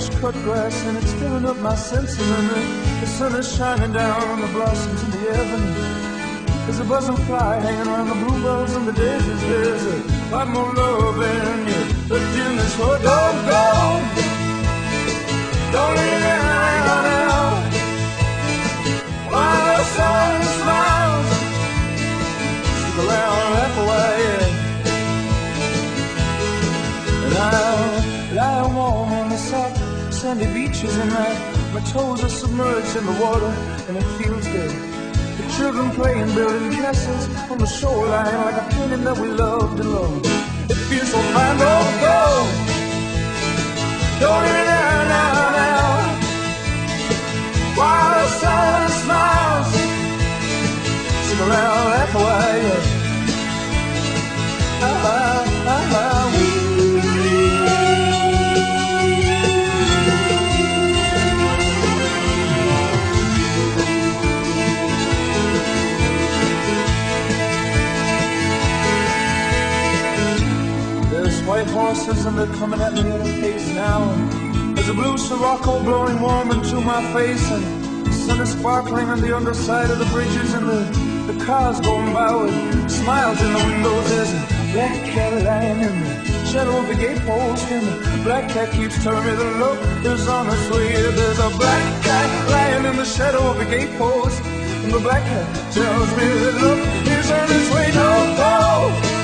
fresh cut grass and it's filling up my senses and the, sun is shining down on the blossoms in the avenue. There's a buzzing fly hanging around the bluebells and the daisies. There's a lot more love in you. But in this world, don't go. Sandy beaches and my, my toes are submerged in the water and it feels good. The children playing, building castles on the shoreline like a painting that we loved and loved. It feels so fine, don't go. Don't leave they're coming at me at a pace now. There's a blue Sirocco blowing warm into my face and the sun is sparkling on the underside of the bridges and the, the cars going by with smiles in the windows. There's a black cat lying in the shadow of the gatepost and the black cat keeps telling me the look is on its way. There's a black cat lying in the shadow of the gatepost and the black cat tells me the look is on its way. Don't go.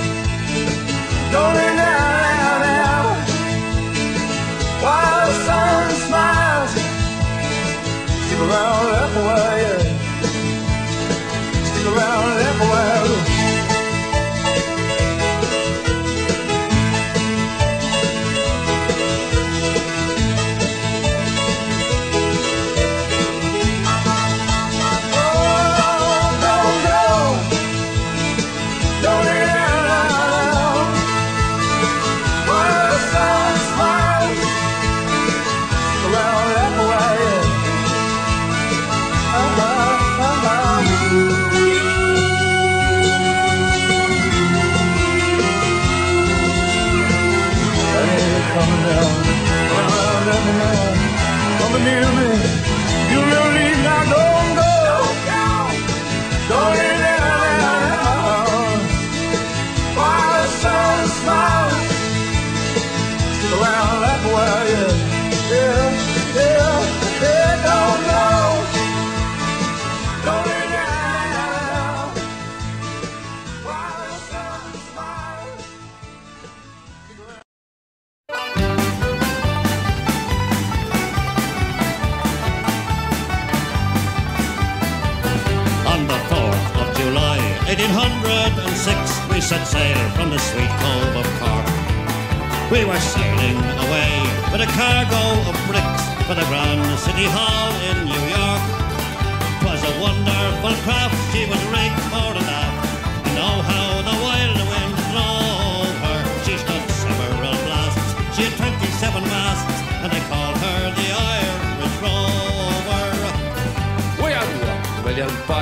Coming near me. You never leave now, don't 1806, we set sail from the sweet cove of Cork. We were sailing away with a cargo of bricks for the Grand City Hall in New York. 'Twas a wonderful craft, she was rigged for the aft.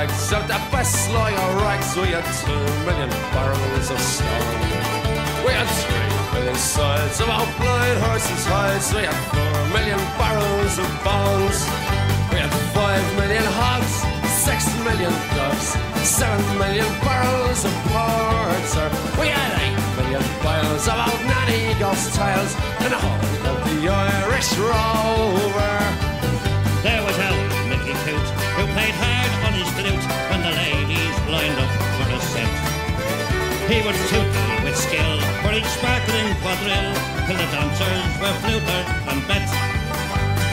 Bags of the best Sligo rags. We had two million barrels of stone. We had three million sides of our blind horses' hides. We had four million barrels of bones. We had five million hogs, six million ducks, seven million barrels of porter. We had eight million bales of old nanny ghost tales and the whole of the Irish rover. He was tooty with skill for each sparkling quadrille, till the dancers were fluted and bet.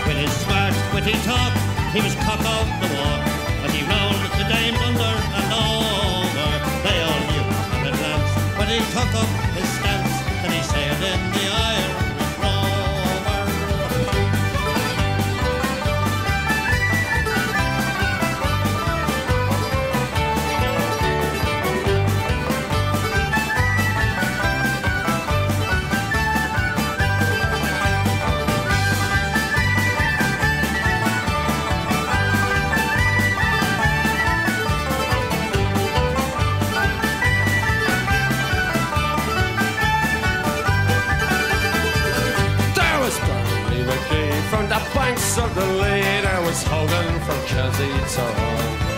With his smart, witty talk, he was cock of the walk, and he rolled the dames under and over. They all knew at a glance when he took up his stance, and he sailed in the the leader was Hogan from Kelsey to Hull.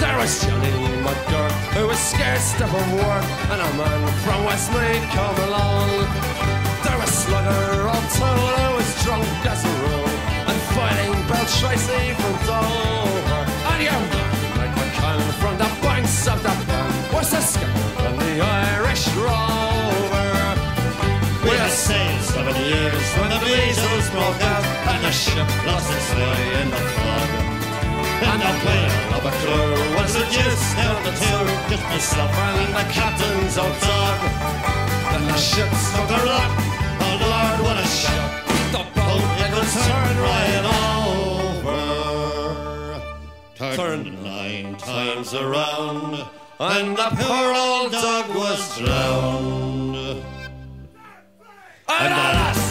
There was Johnny McGurk, who was scared stiff of work, and a man from Westmeath come along. There was Slugger O'Toole, who was drunk as a rule, and fighting Bill Tracy from Dover. And your ship lost its way in the fog. And the whale of a crew was reduced down to two, just myself and the captain's old dog. And the ship struck a rock, oh lord, what a shock! The boat, it was turned right over. Turned nine times around, and the poor old dog was drowned. And alas!